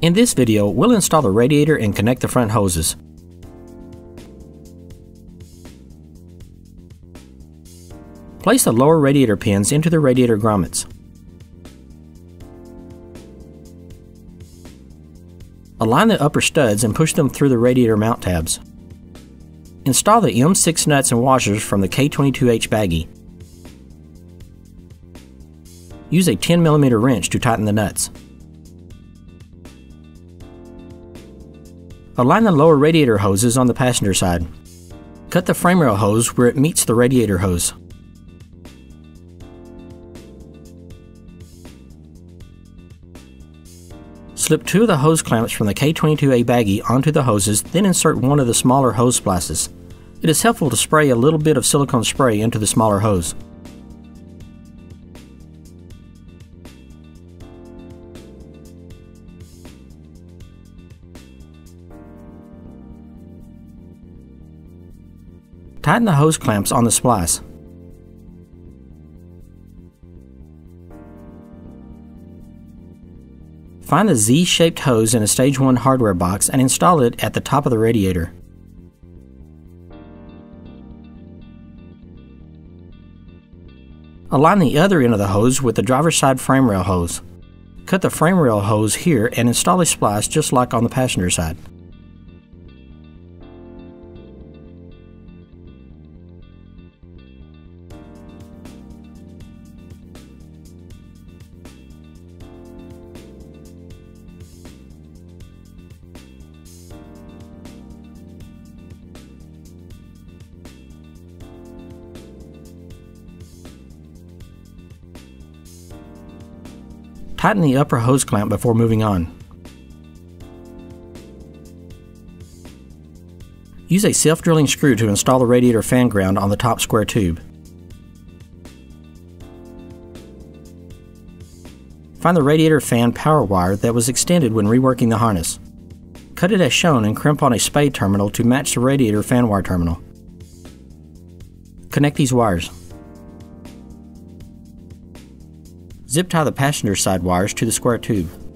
In this video, we'll install the radiator and connect the front hoses. Place the lower radiator pins into the radiator grommets. Align the upper studs and push them through the radiator mount tabs. Install the M6 nuts and washers from the K22H baggie. Use a 10mm wrench to tighten the nuts. Align the lower radiator hoses on the passenger side. Cut the frame rail hose where it meets the radiator hose. Slip two of the hose clamps from the K22A baggie onto the hoses, then insert one of the smaller hose splices. It is helpful to spray a little bit of silicone spray into the smaller hose. Tighten the hose clamps on the splice. Find the Z-shaped hose in a Stage 1 hardware box and install it at the top of the radiator. Align the other end of the hose with the driver's side frame rail hose. Cut the frame rail hose here and install a splice just like on the passenger side. Tighten the upper hose clamp before moving on. Use a self-drilling screw to install the radiator fan ground on the top square tube. Find the radiator fan power wire that was extended when reworking the harness. Cut it as shown and crimp on a spade terminal to match the radiator fan wire terminal. Connect these wires. Zip tie the passenger side wires to the square tube.